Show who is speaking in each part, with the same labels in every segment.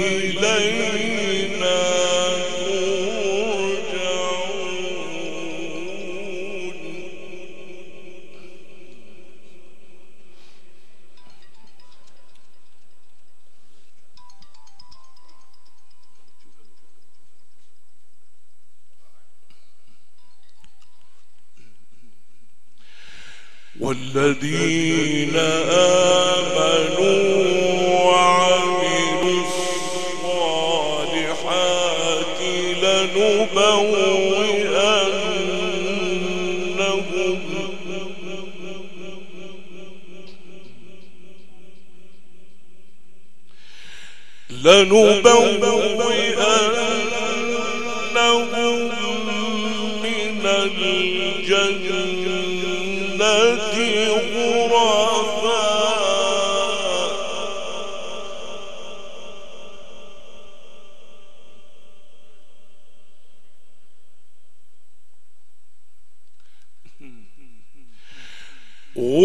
Speaker 1: إليه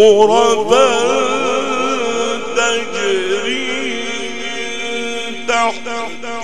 Speaker 1: غرفا تجري من تحتها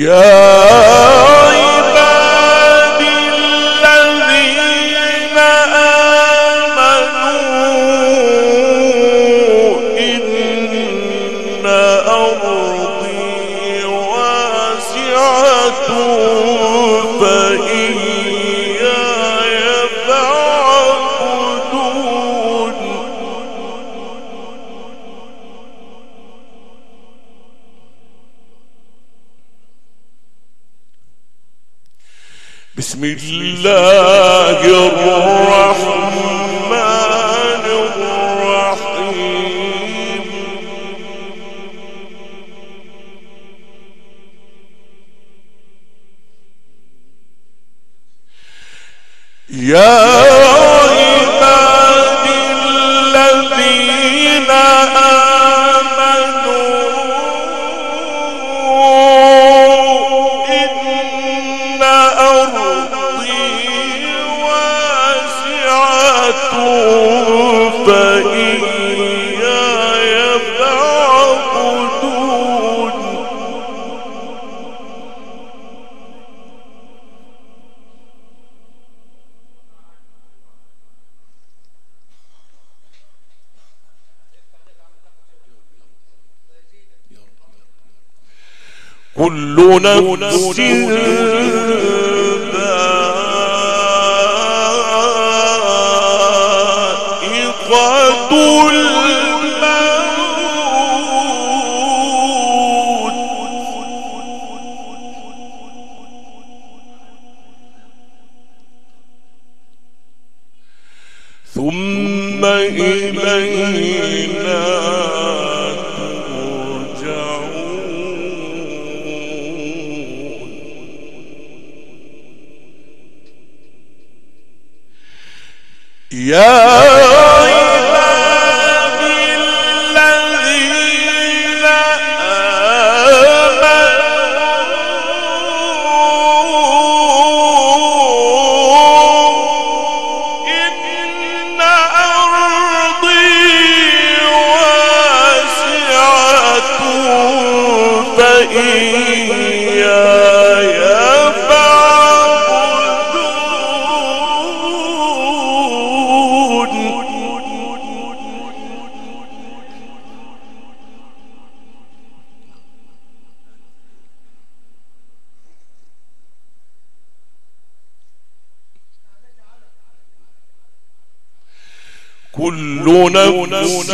Speaker 1: يا كل نفس كل نفس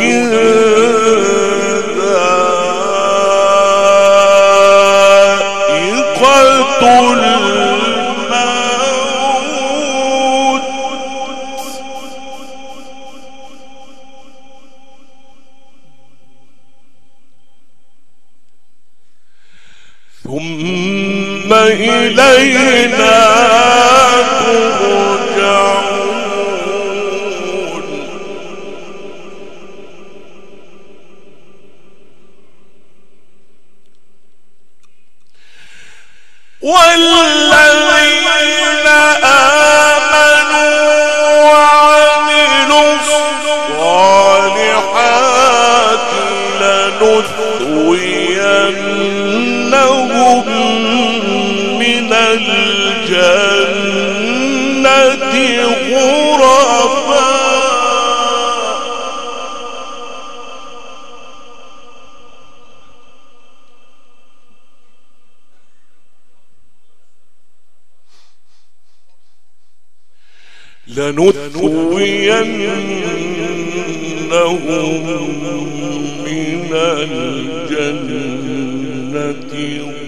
Speaker 1: الجنة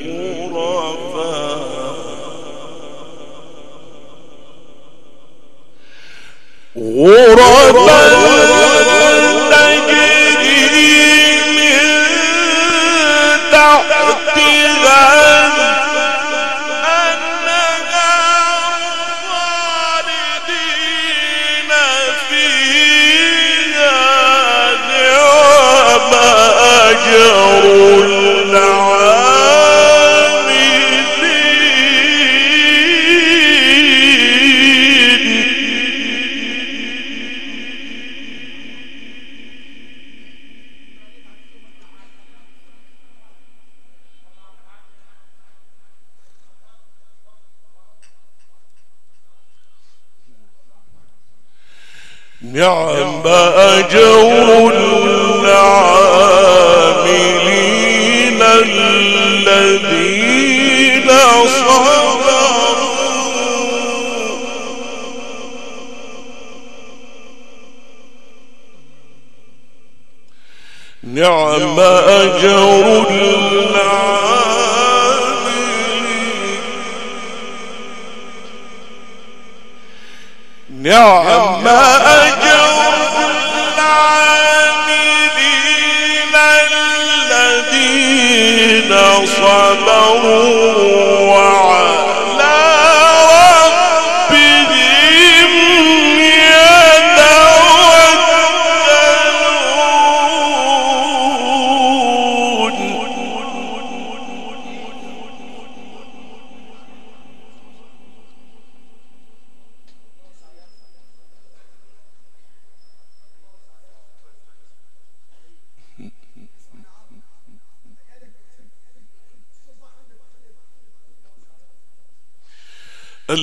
Speaker 1: صبروا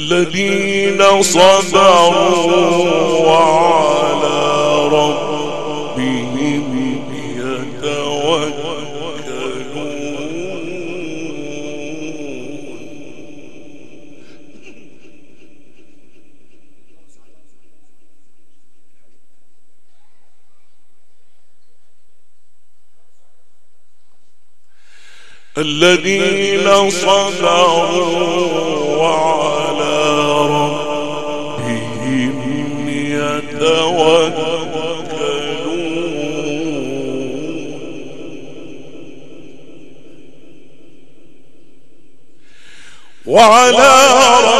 Speaker 1: الذين صبروا وعلى ربهم يتوكلون. الذين صبروا وعلى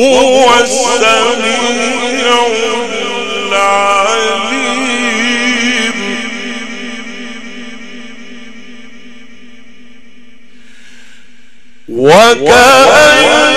Speaker 1: وهو السميع العليم. وكأين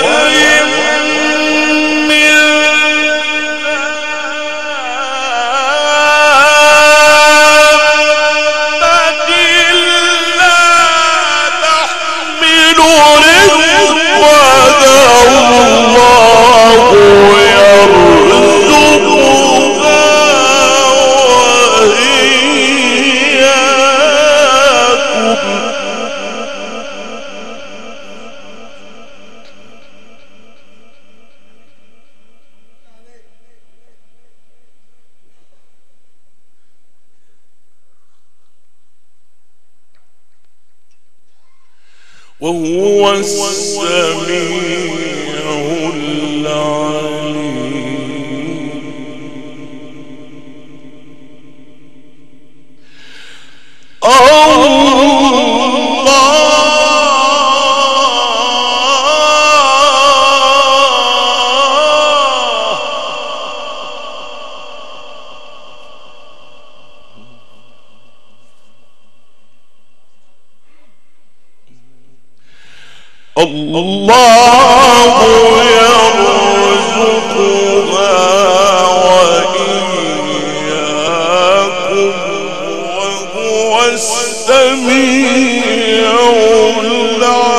Speaker 1: السميع العليم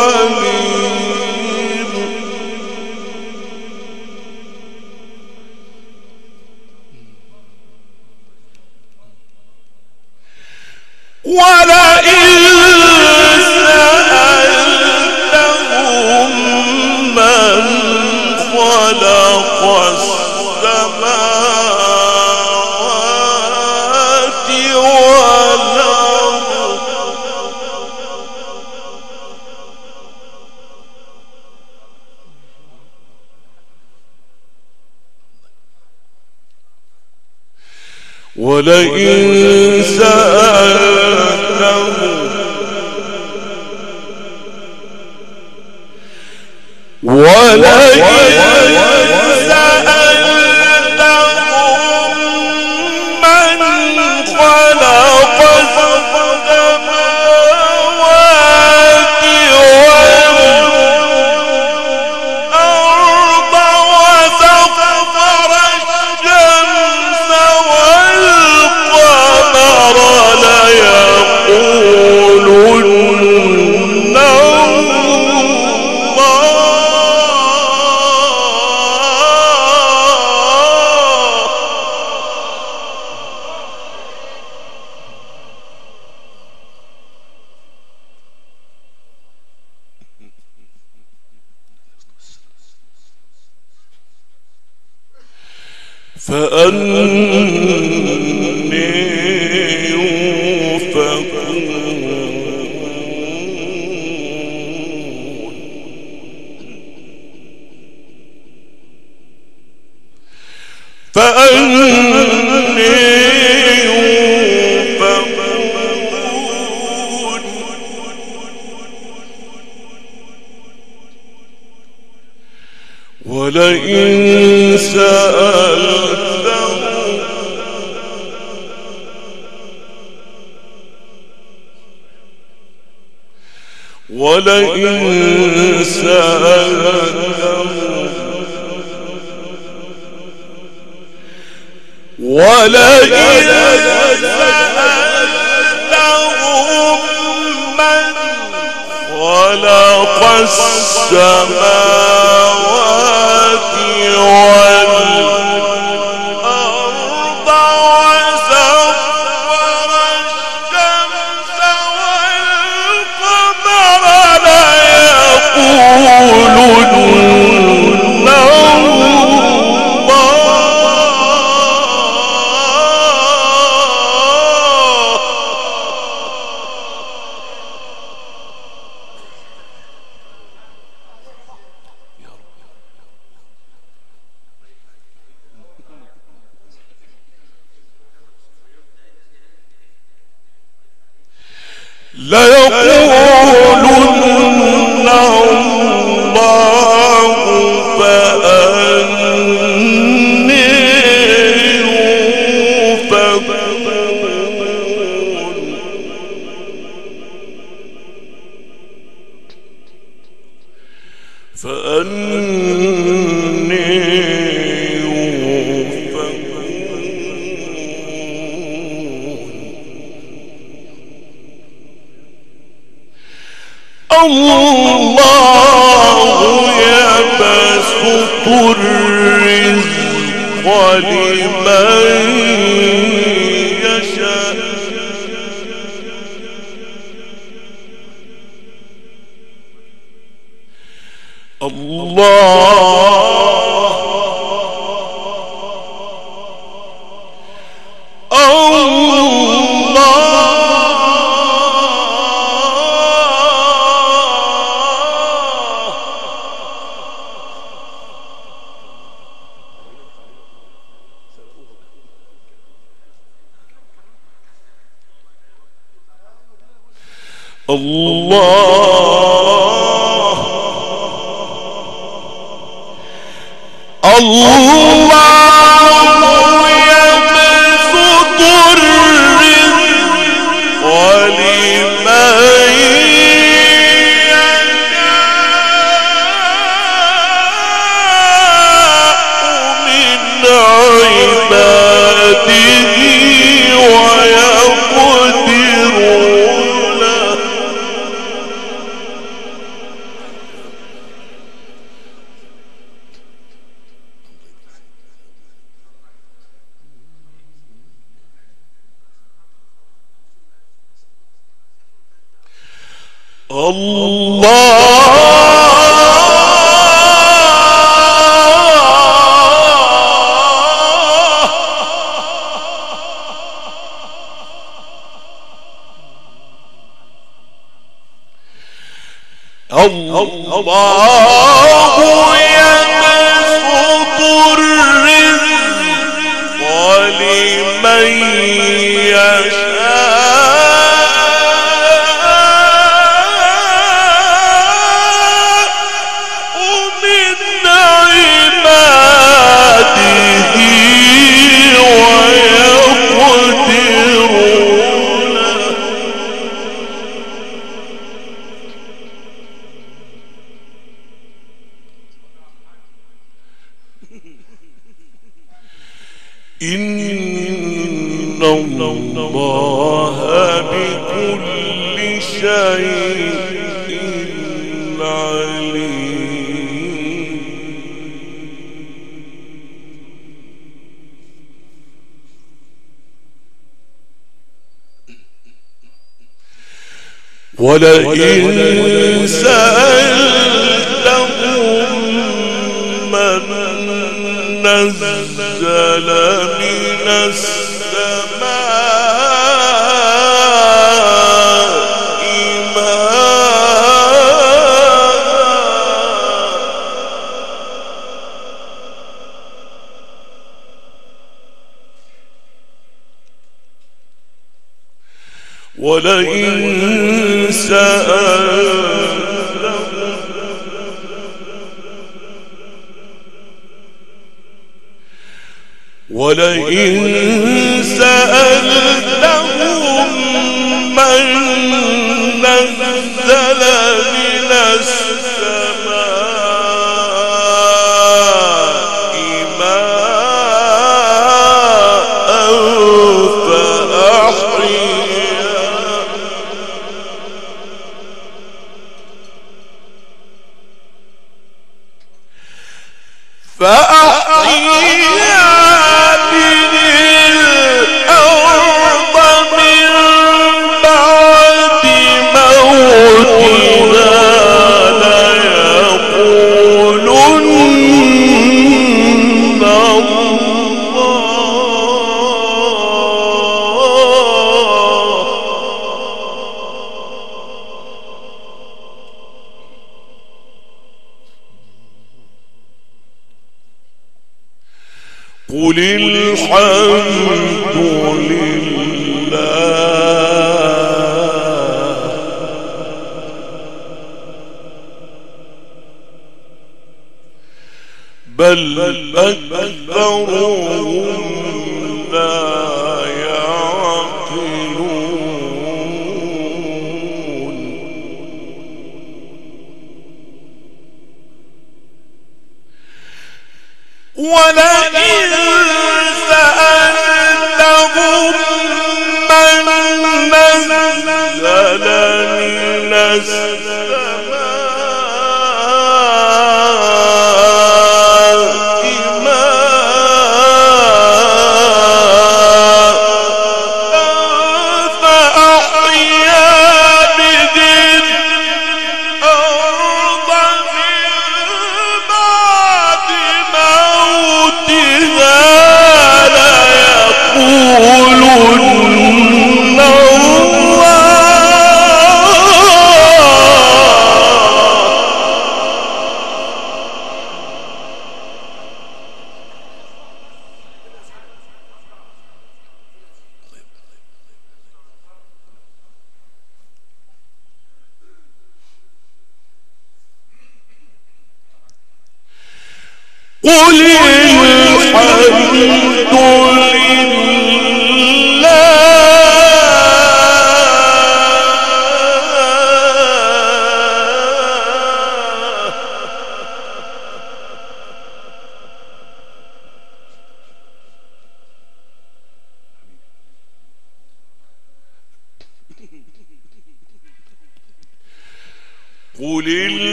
Speaker 1: فأني يؤفكون ليقولن Allah. Allah, ولئن سألتهم من نزل من نزل من السماء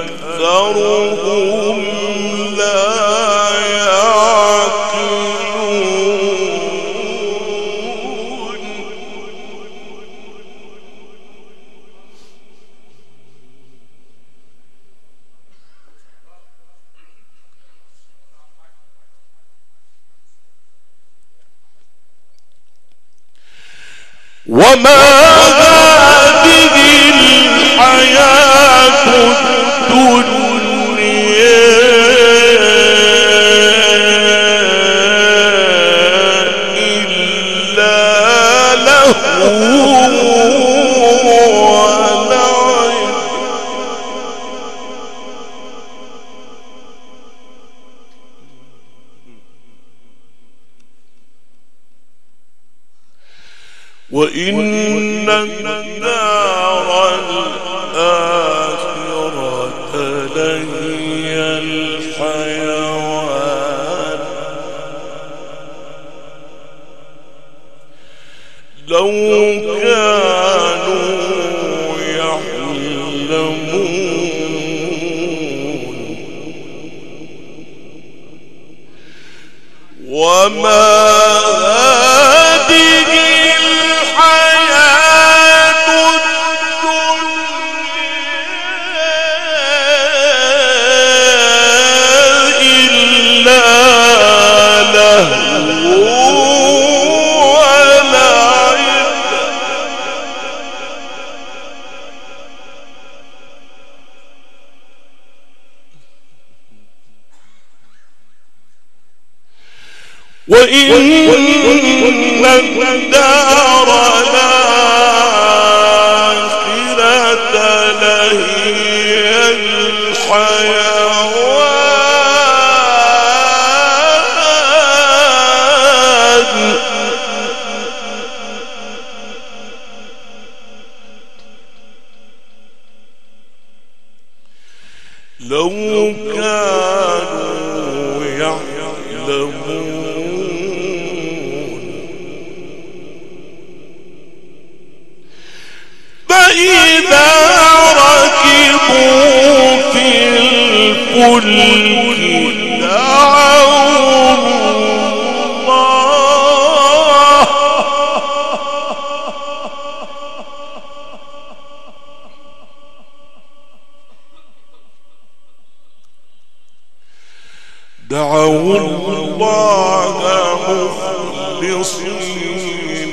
Speaker 1: أكثرهم لا وإن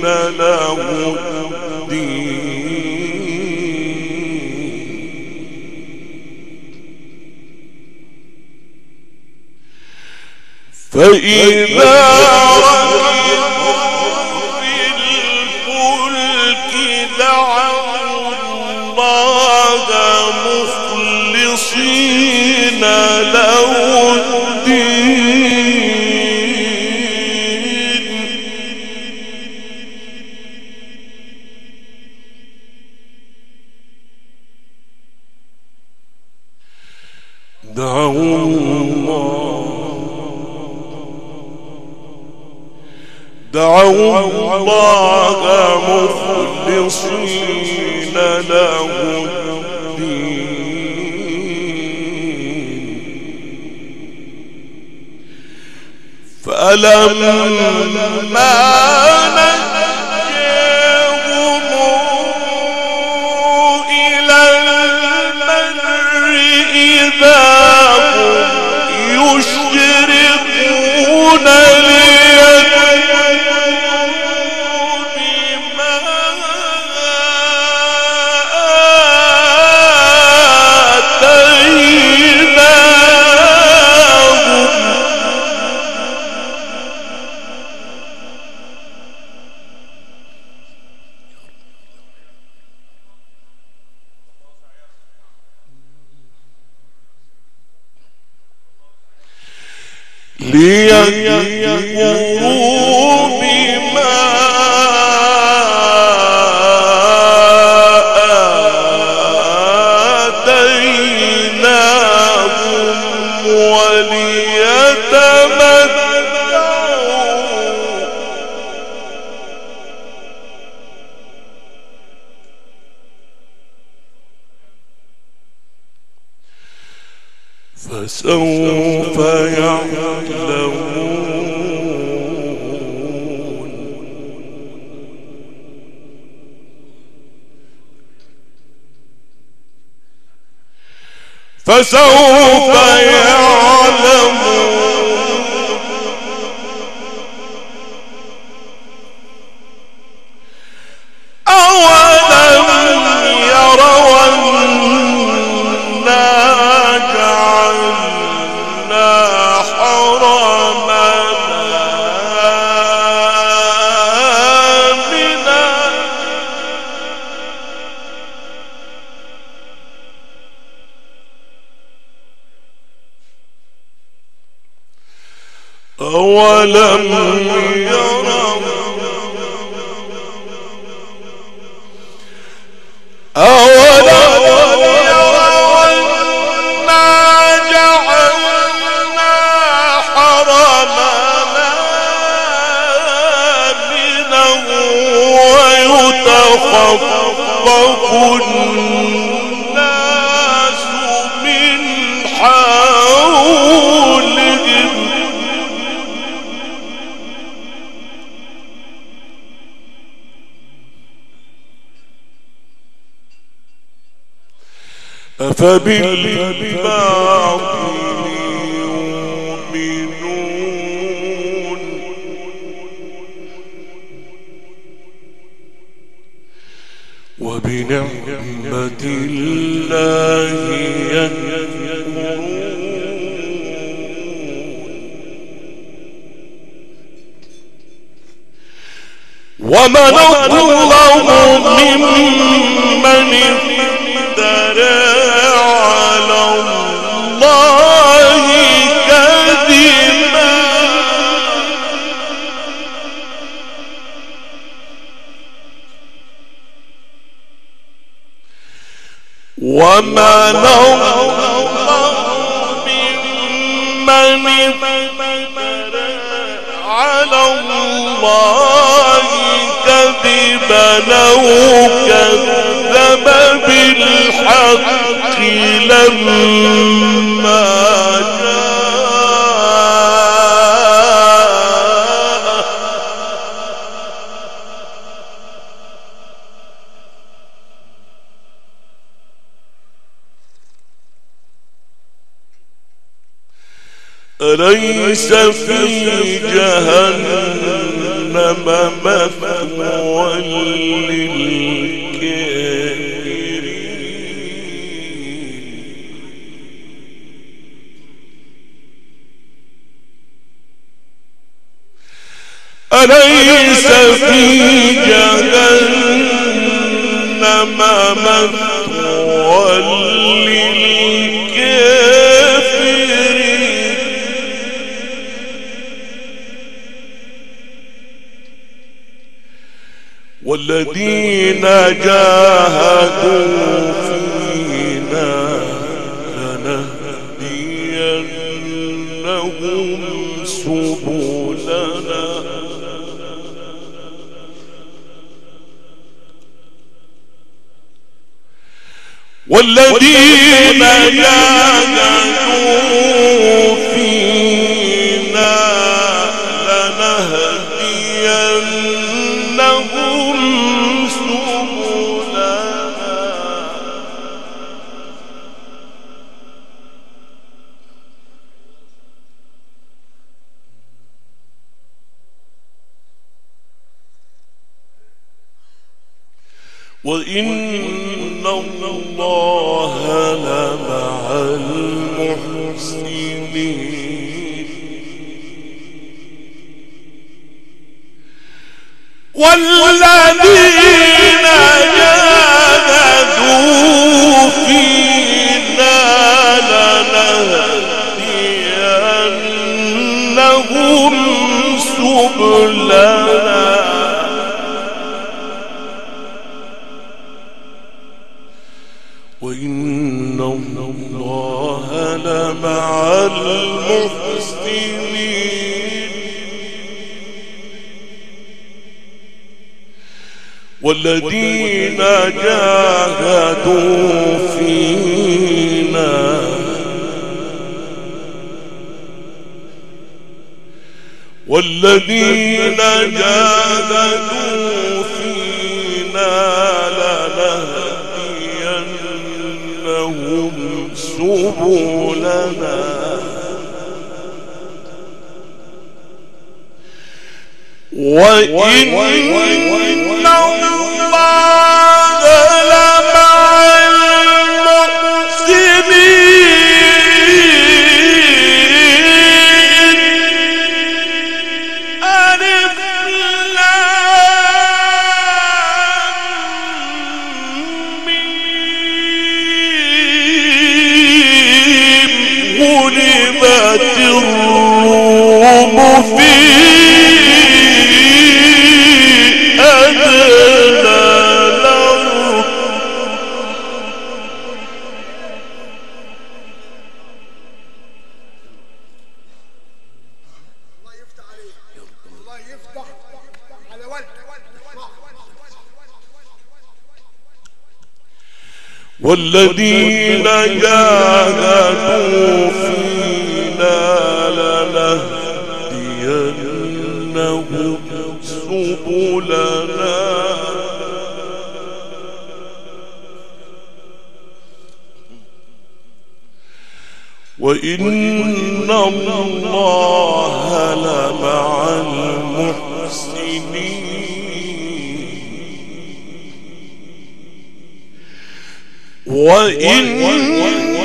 Speaker 1: له الدين. فإذا مخلصين له ليكفروا فسوف أولم يروا أولم يروا أنا جعلنا حرما آمنا ويتخطف الناس أفبالباطل يؤمنون وبنعمة الله يكفرون ومن أظلم ممن أظلم ممن على الله كذبا لو كذب بالحق لما أليس في جهنم مثوى أليس في جهنم مثوى والذين جاهدوا فينا لنهدينهم سبلنا. والذين جاهدوا one, one, one, one. الذين جاهدوا فينا لنهدينهم سبلنا. وإن الله لمع المحسنين. 我赢赢赢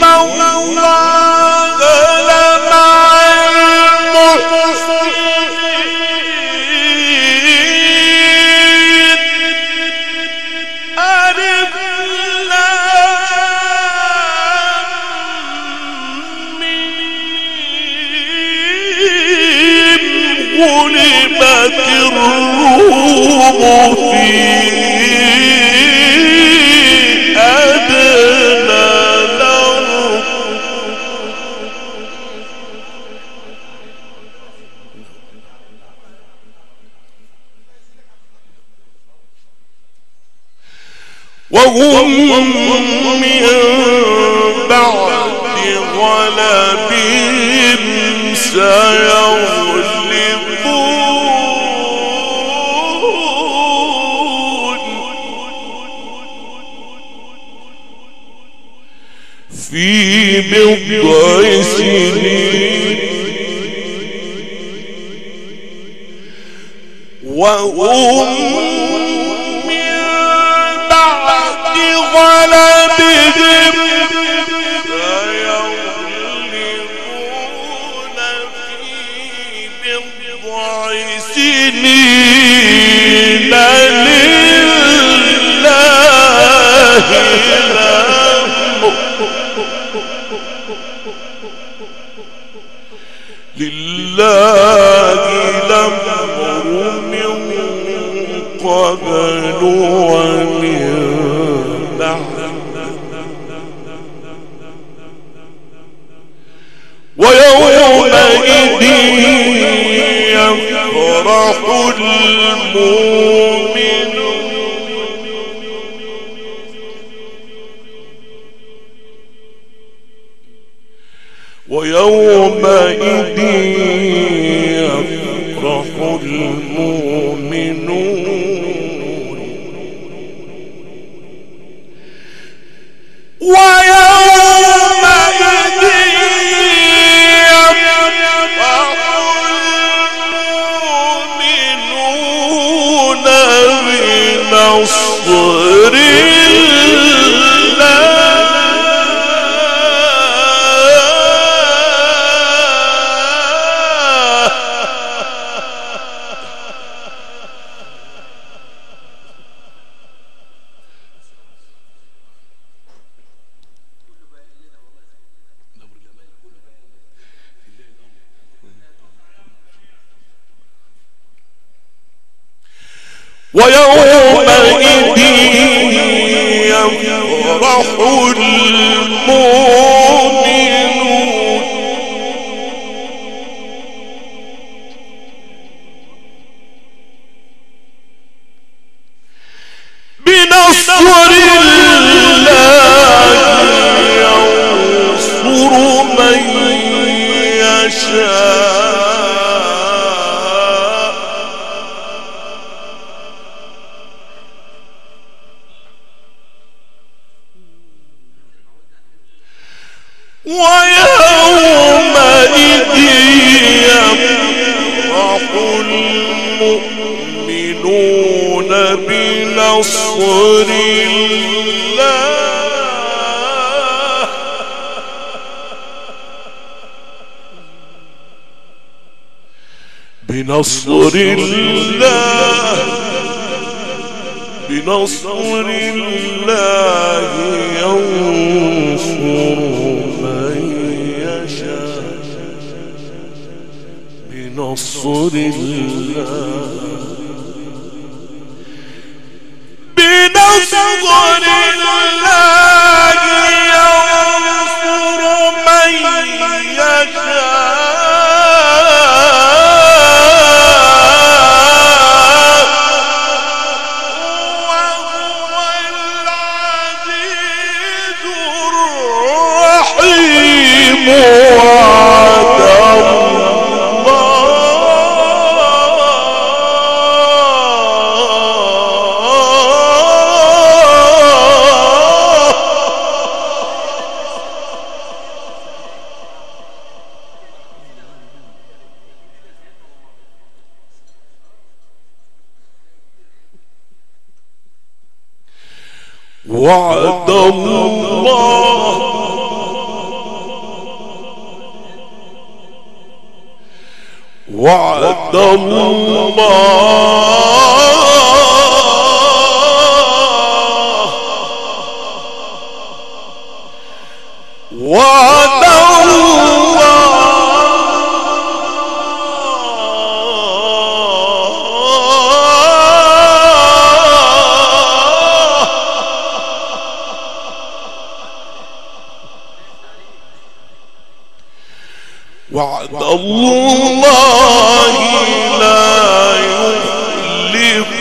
Speaker 1: بضع سنين وأم من بعد غلبهم سيغلبون في بضع سنين لله الأمر ويومئذ يفرح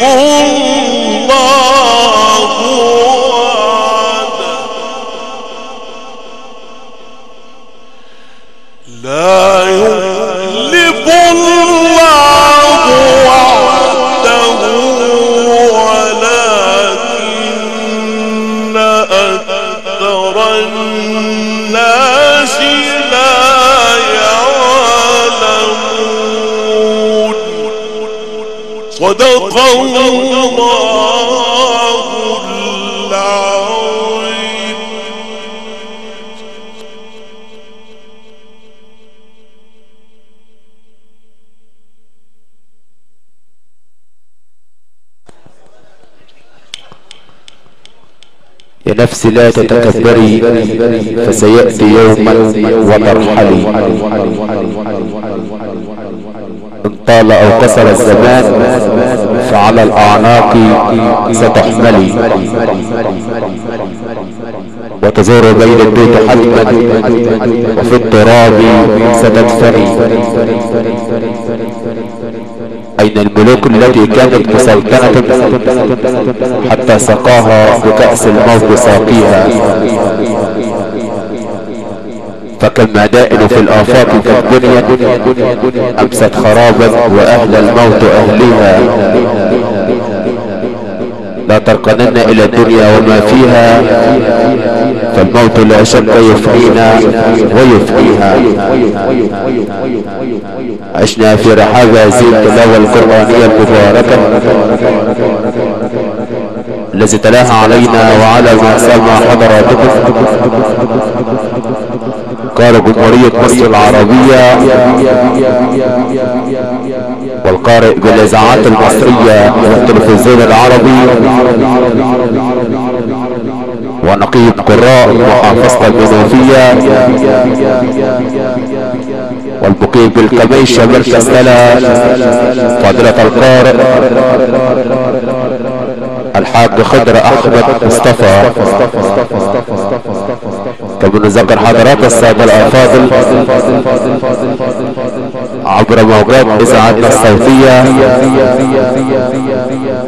Speaker 1: الله.
Speaker 2: نفس لا تتكبري فسيأتي يوما وترحلي إن طال أو قصر الزمان فعلى الأعناق ستحملي. وتزور بين البيت حتما وفي التراب ستدفني. أين الملوك التي كانت مسلطنة حتى سقاها بكأس الموت ساقيها. فكم مدائن في الآفاق كالدنيا أمست خرابا وأهل الموت أهلها لا تركنن إلى الدنيا وما فيها فالموت لا شك يفنينا ويفنيها. عشنا في رحاب هذه التلاوة القرآنية المباركة. الذي تلاها علينا وعلى ما سمع حضراتكم. قال جمهورية مصر العربية والقارئ بالإذاعات المصرية والتلفزيون العربي. ونقيب قراء محافظة المنوفية. والمقيم بالكميشة مركز تلا فضيلة القارئ الحاج خضر أحمد مصطفى. كما نذكر حضرات السادة الأفاضل عبر موجات إذاعتنا الصوتية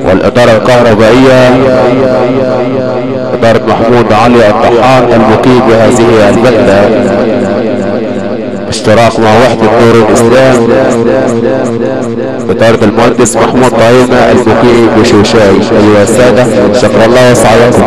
Speaker 2: والإدارة الكهربائية بإدارة محمود علي الطحان المقيم بهذه البلدة اشتراك مع وحدة نور الإسلام. بإدارة المهندس محمود طايمة المقيم بشوشاي أيها السادة شكر الله وسعيكم.